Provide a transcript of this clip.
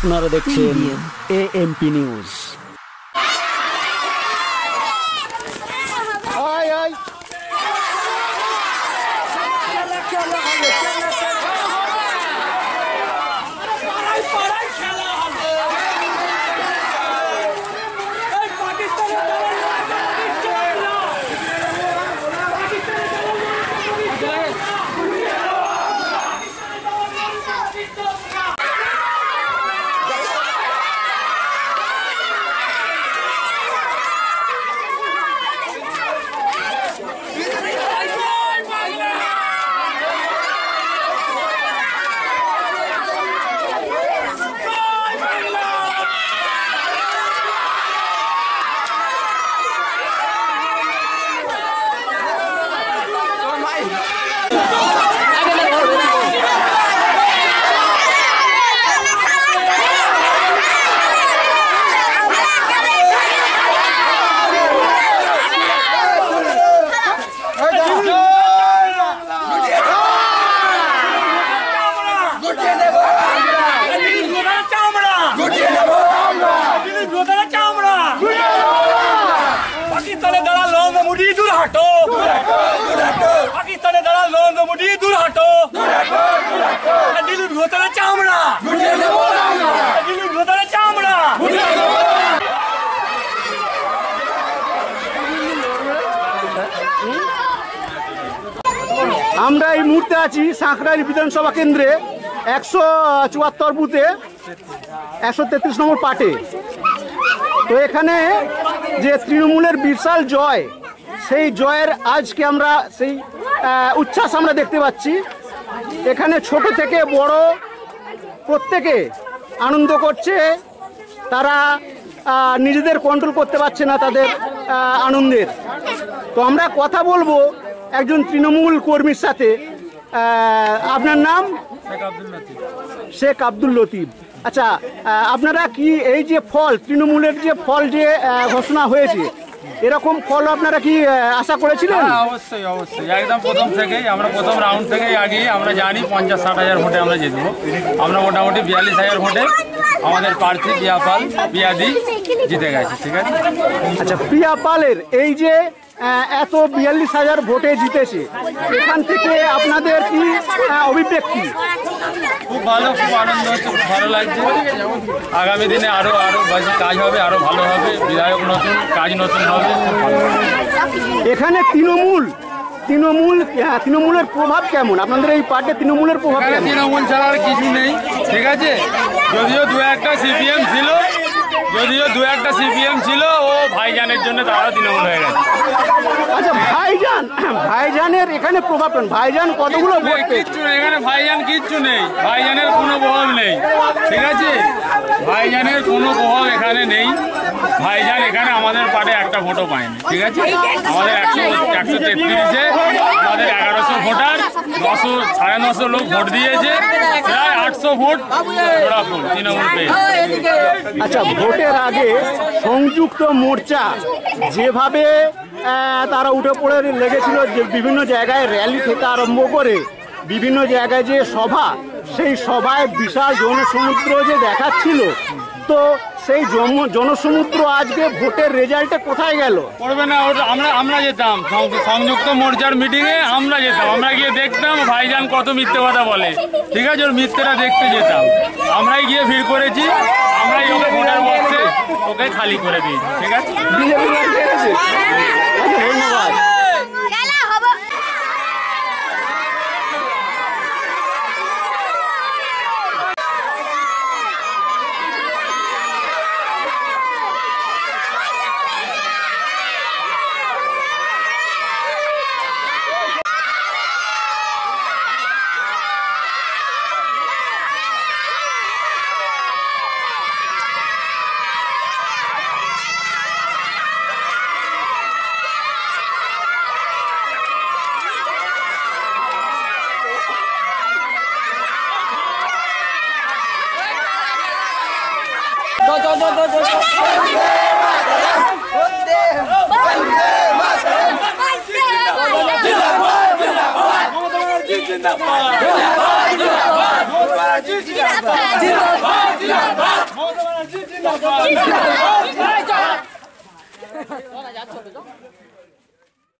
আপনারা দেখছেন এ MP news পাকিস্তানে হাঁটো চামড়া চামড়া আমরা এই মুহূর্তে আছি সাঁকড়াইল বিধানসভা কেন্দ্রে, একশো চুয়াত্তর বুথে, একশো তেত্রিশ নম্বর পাটে তো এখানে যে তৃণমূলের বিশাল জয়, সেই জয়ের আজকে আমরা সেই উচ্ছ্বাস আমরা দেখতে পাচ্ছি। এখানে ছোট থেকে বড় প্রত্যেকে আনন্দ করছে। তারা নিজেদের কন্ট্রোল করতে পারছে না তাদের আনন্দের। তো আমরা কথা বলব একজন তৃণমূল কর্মীর সাথে। আপনার নাম? শেখ আব্দুল লতিফ। আচ্ছা আপনারা কি এই যে ফল তৃণমূলের যে ফল যে ঘোষণা হয়েছে এরকম ফল আপনারা কি আশা করেছিলেন? হ্যাঁ অবশ্যই অবশ্যই। একদম প্রথম থেকেই আমরা প্রথম রাউন্ড থেকেই আগে আমরা জানি পঞ্চাশ ষাট হাজার ভোটে আমরা জিতবো। আমরা মোটামুটি বিয়াল্লিশ হাজার ভোটে আমাদের প্রার্থী পিয়াপাল পিয়াদি জিতে গেছে ঠিক আছে? আচ্ছা প্রিয়া পালের এই যে এত বিয়াল্লিশ হাজার ভোটে জিতেছে এখান থেকে আপনাদের কি অভিব্যক্তি? খুব ভালো খুব আনন্দ হচ্ছে খুব ভালো লাগছে। আগামী দিনে আরও আরও বেশি কাজ হবে আরও ভালো হবে। বিধায়ক নতুন কাজ নতুন হবে। এখানে তৃণমূল তৃণমূল হ্যাঁ তৃণমূলের প্রভাব কেমন? আপনাদের এই পার্টে তৃণমূলের প্রভাব তৃণমূল ছাড়া আর কিছু নেই ঠিক আছে? যদিও দু একটা সিপিএম ছিল যদিও দু একটা সিপিএম ছিল ও ভাইজানের জন্য তারা তৃণমূল হয়ে গেছে। আচ্ছা ভাইজান ভাইজানের এখানে প্রভাব কেমন ভাইজান কতগুলো ভোট কিচ্ছু নেই এখানে ভাইজান কিচ্ছু নেই ভাইজানের কোনো প্রভাব নেই ঠিক আছে? ভাইজানের কোনো প্রভাব এখানে নেই ভাইজান এখানে আমাদের পার্টে একটা ভোটও পায়নি ঠিক আছে? আমাদের একশো একশো তেত্রিশে আমাদের এগারোশো ভোটার নশো সাড়ে নশো লোক ভোট দিয়েছে ভোট? তৃণমূল পেয়েছে আচ্ছা ভোটের আগে সংযুক্ত মোর্চা যেভাবে তারা উঠে পড়ে লেগেছিল যে বিভিন্ন জায়গায় র্যালি থেকে আরম্ভ করে বিভিন্ন জায়গায় যে সভা সেই সভায় বিশাল জনসমুদ্র যে দেখাচ্ছিল। তো সেই জন- জনসমুদ্র আজকে ভোটের রেজাল্টে কোথায় গেল? করবে না আমরা আমরা যেতাম। সংযুক্ত মোর্চার মিটিংয়ে আমরা যেতাম। আমরা গিয়ে দেখতাম ভাইজান কত মিথ্যে কথা বলে। ঠিক আছে ওর মিথ্যেটা দেখতে যেতাম। আমরাই গিয়ে ভিড় করেছি আমরাই ওকে ভোটার বক্সে ওকে খালি করে দিয়েছি। ঠিক আছে? ধন্যবাদ। Jindabad! Jindabad! Jindabad! Jindabad!